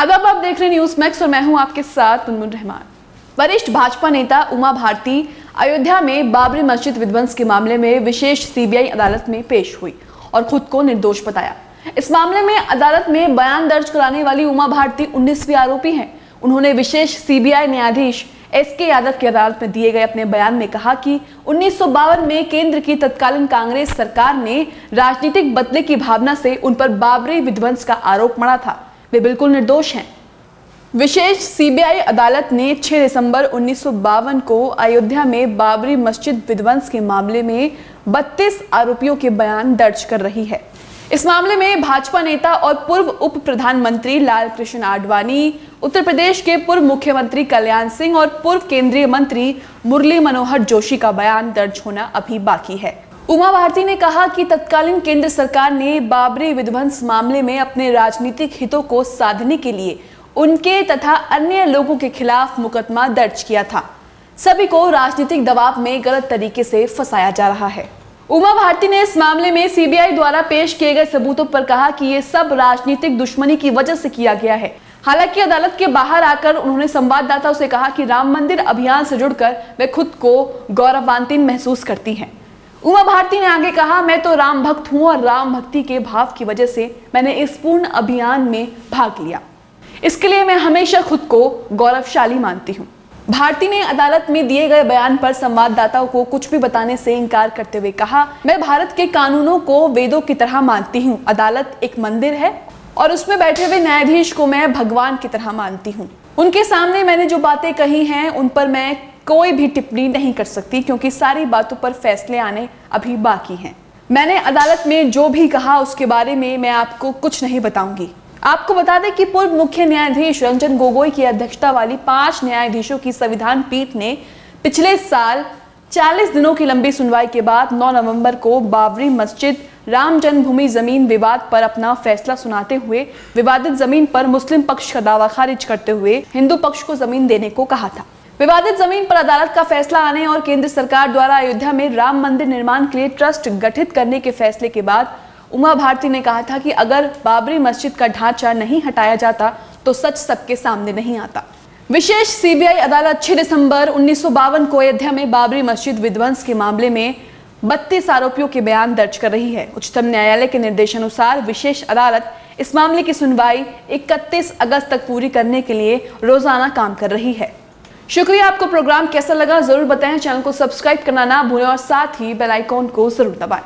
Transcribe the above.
देख रहे हैं न्यूज़ मैक्स और मैं हूँ आपके साथ मुनमुन रहमान। वरिष्ठ भाजपा नेता उमा भारती अयोध्या में बाबरी मस्जिद विध्वंस के मामले में विशेष सीबीआई अदालत में पेश हुई और खुद को निर्दोष बताया। इस मामले में अदालत में बयान दर्ज कराने वाली उमा भारती उन्नीसवीं आरोपी हैं। उन्होंने विशेष सीबीआई न्यायाधीश एस के यादव की अदालत में दिए गए अपने बयान में कहा कि उन्नीस सौ बावन में केंद्र की तत्कालीन कांग्रेस सरकार ने राजनीतिक बदले की भावना से उन पर बाबरी विध्वंस का आरोप मड़ा था। वे बिल्कुल निर्दोष हैं। विशेष सीबीआई अदालत ने 6 दिसंबर उन्नीस सौ बावन को अयोध्या में बाबरी मस्जिद विध्वंस के मामले में 32 आरोपियों के बयान दर्ज कर रही है। इस मामले में भाजपा नेता और पूर्व उप प्रधानमंत्री लाल कृष्ण आडवाणी, उत्तर प्रदेश के पूर्व मुख्यमंत्री कल्याण सिंह और पूर्व केंद्रीय मंत्री मुरली मनोहर जोशी का बयान दर्ज होना अभी बाकी है। उमा भारती ने कहा कि तत्कालीन केंद्र सरकार ने बाबरी विध्वंस मामले में अपने राजनीतिक हितों को साधने के लिए उनके तथा अन्य लोगों के खिलाफ मुकदमा दर्ज किया था। सभी को राजनीतिक दबाव में गलत तरीके से फंसाया जा रहा है। उमा भारती ने इस मामले में सीबीआई द्वारा पेश किए गए सबूतों पर कहा कि ये सब राजनीतिक दुश्मनी की वजह से किया गया है। हालाँकि अदालत के बाहर आकर उन्होंने संवाददाताओं से कहा कि राम मंदिर अभियान से जुड़कर वे खुद को गौरवान्वित महसूस करती हैं। उमा भारती ने आगे कहा, मैं तो राम भक्त हूँ और राम भक्ति के भाव की वजह से मैंने इस पूर्ण अभियान में भाग लिया। इसके लिए मैं हमेशा खुद को गौरवशाली मानती हूँ। भारती ने अदालत में दिए गए बयान पर संवाददाताओं को कुछ भी बताने से इनकार करते हुए कहा, मैं भारत के कानूनों को वेदों की तरह मानती हूँ। अदालत एक मंदिर है और उसमें बैठे हुए न्यायाधीश को मैं भगवान की तरह मानती हूँ। उनके सामने मैंने जो बातें कही हैं, उन पर मैं कोई भी टिप्पणी नहीं कर सकती क्योंकि सारी बातों पर फैसले आने अभी बाकी हैं। मैंने अदालत में जो भी कहा, उसके बारे में मैं आपको कुछ नहीं बताऊँगी। आपको बता दें कि पूर्व मुख्य न्यायाधीश रंजन गोगोई की अध्यक्षता वाली पाँच न्यायाधीशों की संविधान पीठ ने पिछले साल 40 दिनों की लंबी सुनवाई के बाद 9 नवंबर को बाबरी मस्जिद राम जन्मभूमि ज़मीन विवाद पर अपना फैसला सुनाते हुए विवादित ज़मीन पर मुस्लिम पक्ष का दावा खारिज करते हुए हिंदू पक्ष को ज़मीन देने को कहा था। विवादित ज़मीन पर अदालत का फैसला आने और केंद्र सरकार द्वारा अयोध्या में राम मंदिर निर्माण के लिए ट्रस्ट गठित करने के फैसले के बाद उमा भारती ने कहा था कि अगर बाबरी मस्जिद का ढांचा नहीं हटाया जाता तो सच सबके सामने नहीं आता। विशेष सीबीआई अदालत 6 दिसंबर उन्नीस सौ बावन को अयोध्या में बाबरी मस्जिद विध्वंस के मामले में 32 आरोपियों के बयान दर्ज कर रही है। उच्चतम न्यायालय के निर्देशानुसार विशेष अदालत इस मामले की सुनवाई 31 अगस्त तक पूरी करने के लिए रोज़ाना काम कर रही है। शुक्रिया आपको प्रोग्राम कैसा लगा? ज़रूर बताएँ। चैनल को सब्सक्राइब करना ना भूलें और साथ ही बेल आइकॉन को ज़रूर दबाएँ।